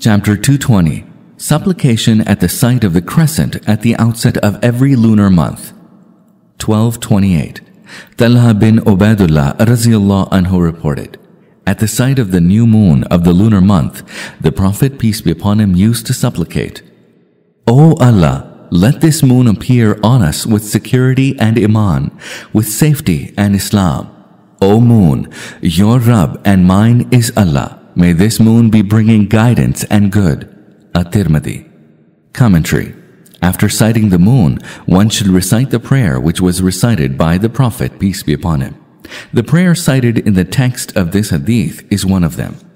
Chapter 220 Supplication at the sight of the crescent at the outset of every lunar month. 1228. Talha bin Ubaidullah radiallahu anhu reported, At the sight of the new moon of the lunar month, the Prophet, peace be upon him, used to supplicate, O Allah, let this moon appear on us with security and iman, with safety and Islam. O moon, your Rabb and mine is Allah. May this moon be bringing guidance and good. At-Tirmidhi. Commentary. After sighting the moon, one should recite the prayer which was recited by the Prophet, peace be upon him. The prayer cited in the text of this hadith is one of them.